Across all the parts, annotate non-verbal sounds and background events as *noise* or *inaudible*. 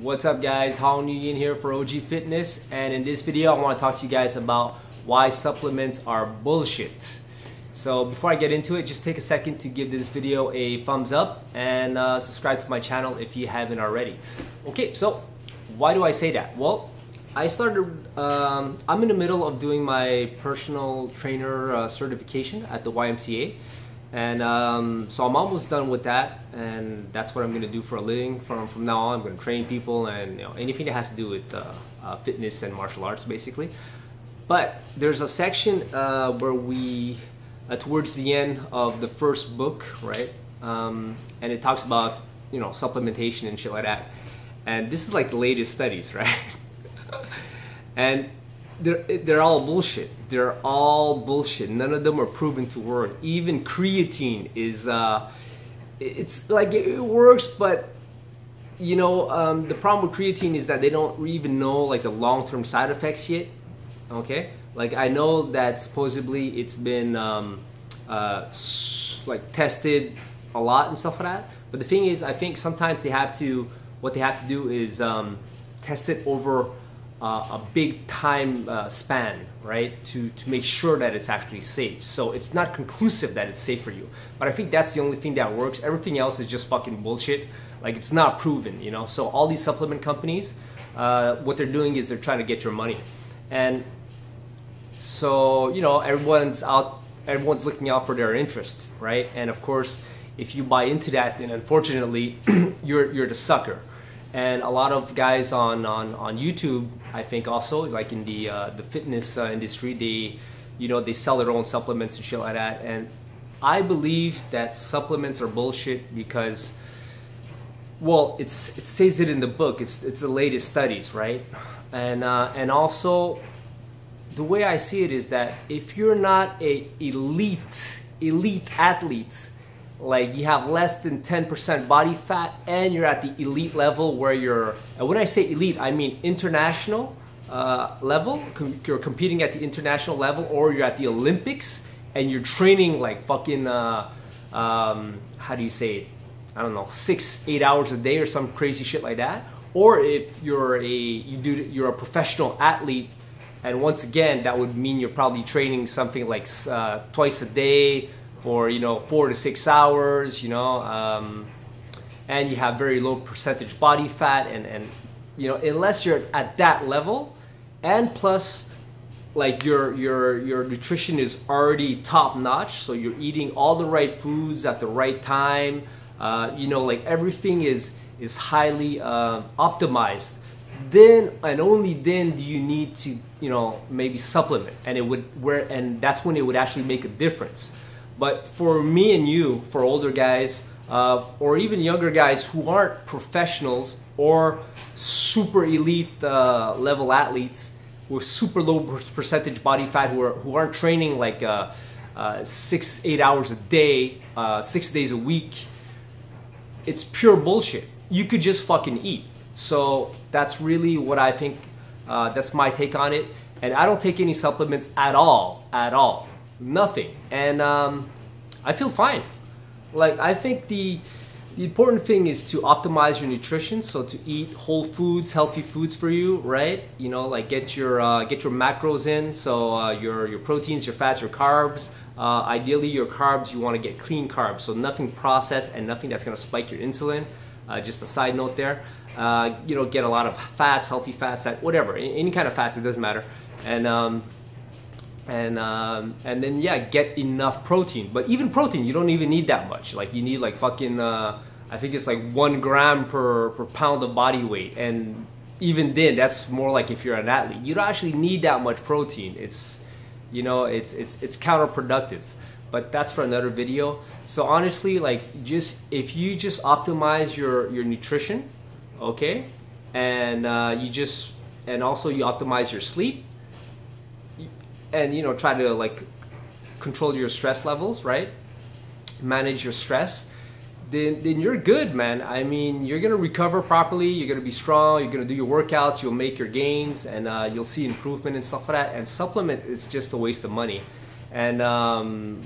What's up guys, Hong Nguyen here for OG Fitness and in this video I want to talk to you guys about why supplements are bullshit. So before I get into it, just take a second to give this video a thumbs up and uh, subscribe to my channel if you haven't already. Okay, so why do I say that? Well, I started, um, I'm in the middle of doing my personal trainer uh, certification at the YMCA and um, so I'm almost done with that, and that's what I'm going to do for a living. From from now on, I'm going to train people and you know, anything that has to do with uh, uh, fitness and martial arts, basically. But there's a section uh, where we, uh, towards the end of the first book, right, um, and it talks about you know supplementation and shit like that. And this is like the latest studies, *laughs* right? and they're they're all bullshit. They're all bullshit. None of them are proven to work. Even creatine is uh, it's like it works, but you know um, the problem with creatine is that they don't even know like the long-term side effects yet. Okay, like I know that supposedly it's been um, uh, like tested a lot and stuff like that. But the thing is, I think sometimes they have to what they have to do is um, test it over uh, a big time uh, span, right, to, to make sure that it's actually safe. So it's not conclusive that it's safe for you. But I think that's the only thing that works. Everything else is just fucking bullshit. Like it's not proven, you know. So all these supplement companies, uh, what they're doing is they're trying to get your money, and so you know everyone's out, everyone's looking out for their interests, right? And of course, if you buy into that, then unfortunately, *clears throat* you're you're the sucker and a lot of guys on, on, on YouTube, I think also like in the uh, the fitness uh, industry, they you know they sell their own supplements and shit like that. And I believe that supplements are bullshit because, well, it's it says it in the book. It's it's the latest studies, right? And uh, and also, the way I see it is that if you're not a elite elite athlete like you have less than 10% body fat and you're at the elite level where you're and when i say elite i mean international uh, level com- you're competing at the international level or you're at the olympics and you're training like fucking uh, um, how do you say it? I don't know six eight hours a day or some crazy shit like that. Or if you're a you do you're a professional athlete and once again that would mean you're probably training something like uh, twice a day for you know four to six hours you know um, and you have very low percentage body fat and and you know unless you're at that level and plus like your your your nutrition is already top notch so you're eating all the right foods at the right time uh, you know like everything is is highly uh, optimized then and only then do you need to you know maybe supplement and it would where and that's when it would actually make a difference but for me and you, for older guys, uh, or even younger guys who aren't professionals or super elite uh, level athletes with super low percentage body fat who, are, who aren't training like uh, uh six, eight hours a day, uh, six days a week, it's pure bullshit. You could just fucking eat. So that's really what I think, uh, that's my take on it. And I don't take any supplements at all, at all nothing, and um, I feel fine. Like I think the the important thing is to optimize your nutrition, so to eat whole foods, healthy foods for you, right? You know, like get your uh, get your macros in, so uh, your your proteins, your fats, your carbs. Uh, ideally, your carbs you want to get clean carbs, so nothing processed and nothing that's going to spike your insulin. Uh, just a side note there. Uh, you know, get a lot of fats, healthy fats, whatever, any kind of fats, it doesn't matter. And um, and um, and then yeah, get enough protein. But even protein, you don't even need that much. Like you need like fucking, uh, I think it's like one gram per per pound of body weight, and even then, that's more like if you're an athlete. You don't actually need that much protein. It's, you know, it's it's it's counterproductive. But that's for another video. So honestly, like just if you just optimize your your nutrition, okay, and uh, you just and also you optimize your sleep and you know try to like control your stress levels right? Manage your stress. Then then you're good man. I mean you're gonna recover properly you're gonna be strong you're gonna do your workouts you'll make your gains and uh, you'll see improvement and stuff like that. And supplement is just a waste of money. And um,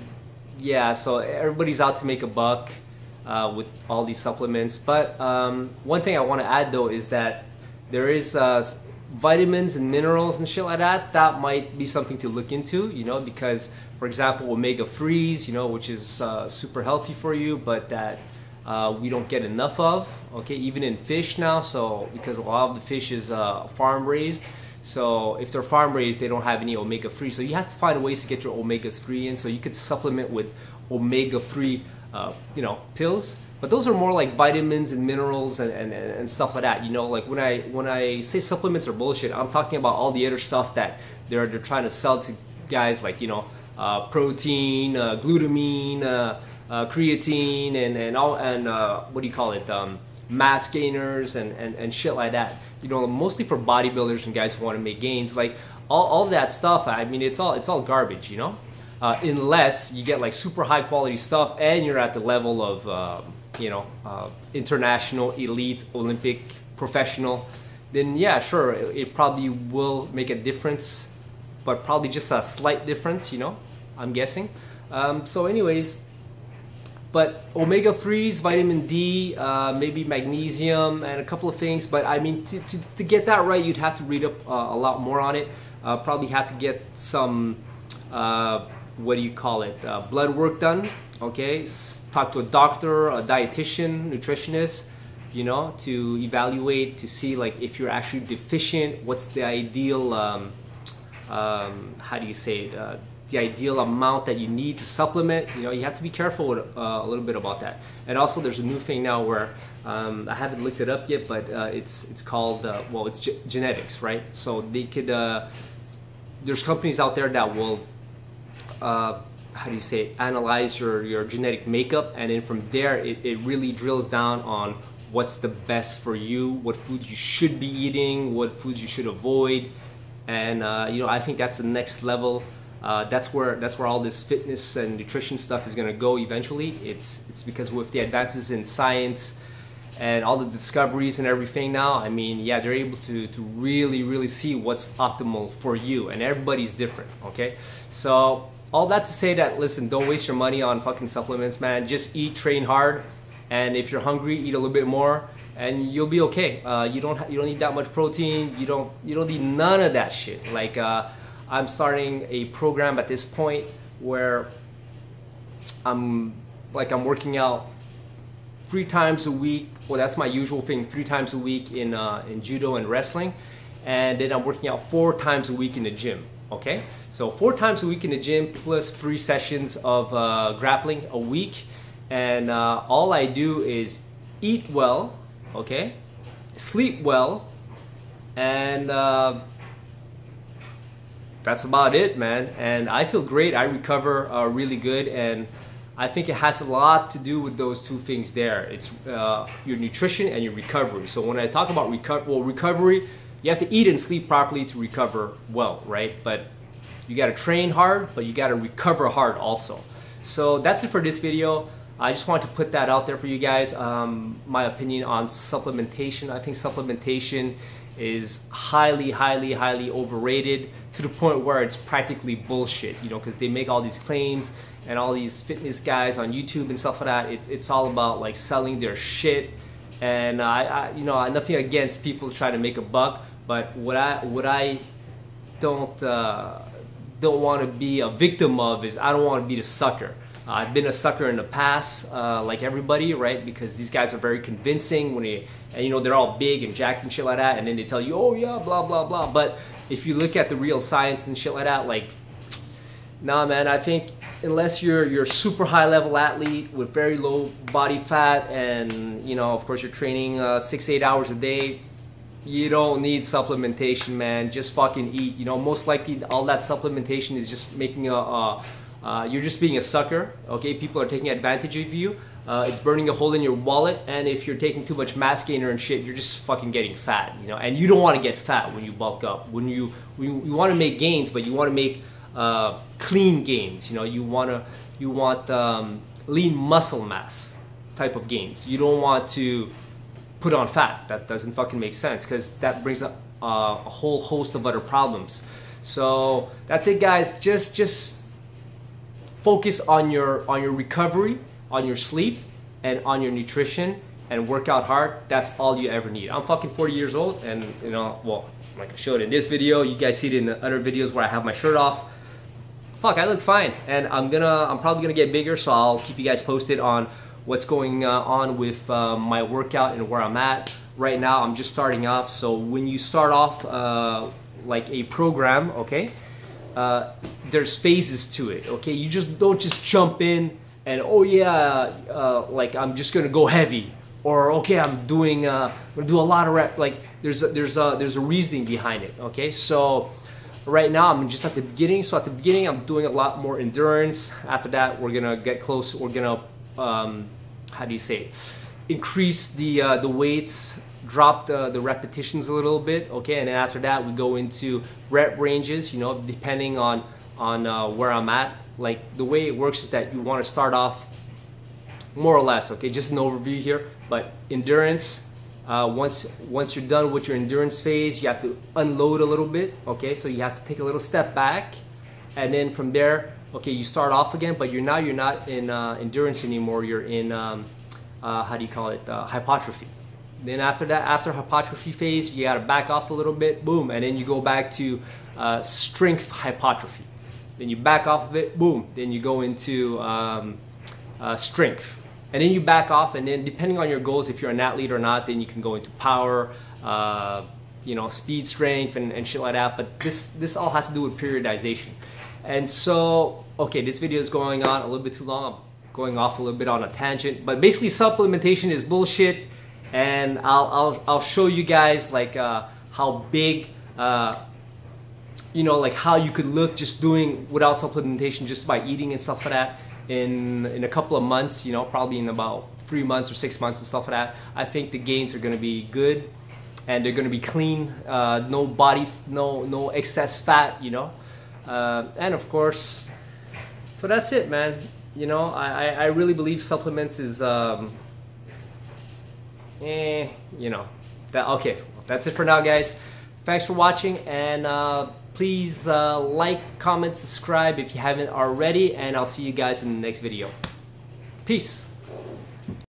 yeah so everybody's out to make a buck uh, with all these supplements. But um, one thing I want to add though is that there is uh, vitamins and minerals and shit like that. That might be something to look into, you know, because for example, omega threes, you know, which is uh, super healthy for you, but that uh, we don't get enough of. Okay, even in fish now. So because a lot of the fish is uh, farm raised. So if they're farm raised, they don't have any omega 3. So you have to find ways to get your omega 3 in. So you could supplement with omega 3 uh, you know, pills. But those are more like vitamins and minerals and, and, and stuff like that. You know, like when I when I say supplements are bullshit, I'm talking about all the other stuff that they're they're trying to sell to guys like you know uh, protein, uh, glutamine, uh, uh, creatine, and and all and what do you call it? Um, mass gainers and, and and shit like that. You know, mostly for bodybuilders and guys who want to make gains. Like all, all that stuff. I mean, it's all it's all garbage. You know uh, unless you get like super high quality stuff and you're at the level of uh, you know uh, international elite olympic professional then yeah sure it, it, probably will make a difference but probably just a slight difference you know i'm guessing. Um, so anyways but omega 3s vitamin d uh, maybe magnesium and a couple of things but i mean to, to, to get that right you'd have to read up uh, a lot more on it. Uh, probably have to get some what do you call it, uh, blood work done, okay? Talk to a doctor, a dietitian, nutritionist, you know, to evaluate, to see like if you're actually deficient, what's the ideal, um, um, how do you say it, uh, the ideal amount that you need to supplement. You know, you have to be careful with, uh, a little bit about that. And also, there's a new thing now where um, I haven't looked it up yet, but uh, it's it's called uh, well, it's genetics, right? So they could uh, there's companies out there that will uh, how do you say analyze your, your genetic makeup and then from there it, it really drills down on what's the best for you what foods you should be eating what foods you should avoid. And uh, you know i think that's the next level. Uh, that's where that's where all this fitness and nutrition stuff is going to go eventually. It's it's because with the advances in science and all the discoveries and everything now i mean yeah they're able to to really really see what's optimal for you and everybody's different okay so all that to say that listen, don't waste your money on fucking supplements, man. Just eat, train hard, and if you're hungry, eat a little bit more, and you'll be okay. Uh, you don't you don't need that much protein. You don't you don't need none of that shit. Like uh, I'm starting a program at this point where I'm like I'm working out three times a week. Well, that's my usual thing. Three times a week in uh, in judo and wrestling, and then I'm working out four times a week in the gym okay? So four times a week in the gym plus three sessions of uh, grappling a week. And uh, all I do is eat well, okay? Sleep well, and uh, that's about it, man. And I feel great. I recover uh, really good, and I think it has a lot to do with those two things there. It's uh, your nutrition and your recovery. So when I talk about reco- well, recovery, you have to eat and sleep properly to recover well, right? But you got to train hard, but you got to recover hard also. So that's it for this video. I just wanted to put that out there for you guys. Um, my opinion on supplementation. I think supplementation is highly, highly, highly overrated to the point where it's practically bullshit, you know, because they make all these claims and all these fitness guys on YouTube and stuff like that. It's, it's all about like selling their shit. And uh, I, you know, nothing against people trying to make a buck, but what I what I don't uh, don't want to be a victim of is I don't want to be the sucker. Uh, I've been a sucker in the past, uh, like everybody, right? Because these guys are very convincing when they, and you know, they're all big and jacked and shit like that, and then they tell you, oh yeah, blah blah blah. But if you look at the real science and shit like that, like, nah, man, I think unless you're you're super high level athlete with very low body fat, and you know, of course, you're training uh, six eight hours a day, you don't need supplementation, man. Just fucking eat. You know, most likely all that supplementation is just making a, a uh, you're just being a sucker. Okay, people are taking advantage of you. Uh, it's burning a hole in your wallet, and if you're taking too much mass gainer and shit, you're just fucking getting fat. You know, and you don't want to get fat when you bulk up. When you when you, you want to make gains, but you want to make uh, clean gains. You know, you want to you want um, lean muscle mass type of gains. You don't want to put on fat. That doesn't fucking make sense because that brings up uh, a whole host of other problems. So that's it, guys. Just just focus on your on your recovery, on your sleep, and on your nutrition and work out hard, that's all you ever need. I'm fucking 40 years old and you know, well, like I showed in this video, you guys see it in the other videos where I have my shirt off. Fuck, I look fine. And I'm gonna, I'm probably gonna get bigger, so I'll keep you guys posted on what's going uh, on with uh, my workout and where I'm at. Right now, I'm just starting off, so when you start off uh, like a program, okay, uh, there's phases to it, okay? You just don't just jump in and, oh yeah, uh, like I'm just gonna go heavy. Or, okay, I'm doing, uh, I'm gonna do a lot of rep, like there's a, there's a, there's a reasoning behind it, okay? So right now I'm just at the beginning, so at the beginning I'm doing a lot more endurance. After that, we're gonna get close, we're gonna, um, how do you say it? Increase the, uh, the weights drop the, the repetitions a little bit, okay? And then after that, we go into rep ranges, you know, depending on, on uh, where I'm at. Like the way it works is that you wanna start off more or less, okay? Just an overview here, but endurance, uh, once, once you're done with your endurance phase, you have to unload a little bit, okay? So you have to take a little step back, and then from there, okay, you start off again, but you're now you're not in uh, endurance anymore. You're in um, uh, how do you call it? Uh, hypertrophy. Then after that, after hypertrophy phase, you gotta back off a little bit, boom, and then you go back to uh, strength hypertrophy. Then you back off of it, boom. Then you go into um, uh, strength, and then you back off, and then depending on your goals, if you're an athlete or not, then you can go into power, uh, you know, speed, strength, and, and shit like that. But this this all has to do with periodization. And so, okay, this video is going on a little bit too long. I'm going off a little bit on a tangent, but basically supplementation is bullshit and I'll, I'll, I'll show you guys like uh, how big uh, you know like how you could look just doing without supplementation just by eating and stuff like that in in a couple of months you know probably in about three months or six months and stuff like that. I think the gains are gonna be good and they're gonna be clean uh, no body no no excess fat you know. Uh, and of course so that's it man. You know I, I really believe supplements is um, eh, you know, that okay. That's it for now, guys. Thanks for watching, and uh, please uh, like, comment, subscribe if you haven't already, and I'll see you guys in the next video. Peace.